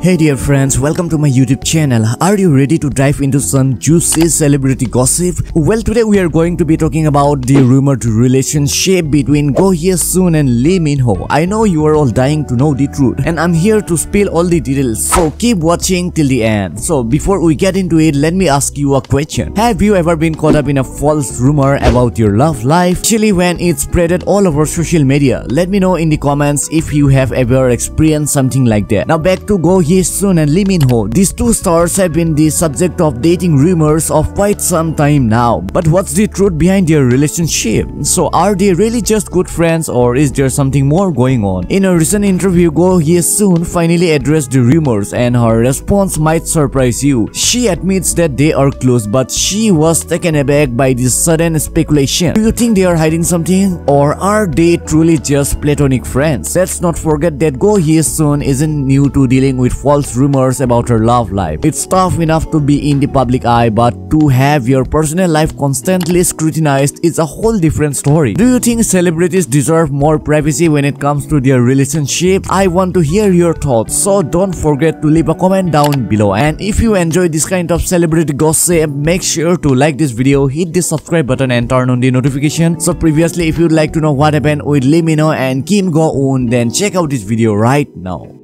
Hey dear friends, welcome to my YouTube channel. Are you ready to dive into some juicy celebrity gossip? Well, today we are going to be talking about the rumored relationship between Go Hye Sun and Lee Min Ho. I know you are all dying to know the truth, and I'm here to spill all the details. So keep watching till the end. So before we get into it, let me ask you a question. Have you ever been caught up in a false rumor about your love life? Actually, when it's spreaded all over social media, let me know in the comments if you have ever experienced something like that. Now back to Go Oh, Sun and Lee Ho. These two stars have been the subject of dating rumors of quite some time now. But what's the truth behind their relationship? So are they really just good friends or is there something more going on? In a recent interview, Go Sun finally addressed the rumors and her response might surprise you. She admits that they are close but she was taken aback by this sudden speculation. Do you think they are hiding something or are they truly just platonic friends? Let's not forget that Go Sun isn't new to dealing with false rumors about her love life. It's tough enough to be in the public eye, but to have your personal life constantly scrutinized is a whole different story. Do you think celebrities deserve more privacy when it comes to their relationship? I want to hear your thoughts, so don't forget to leave a comment down below. And if you enjoy this kind of celebrity gossip, make sure to like this video, hit the subscribe button and turn on the notification. So previously, if you'd like to know what happened with Lee Min Ho and Kim Go-eun, then check out this video right now.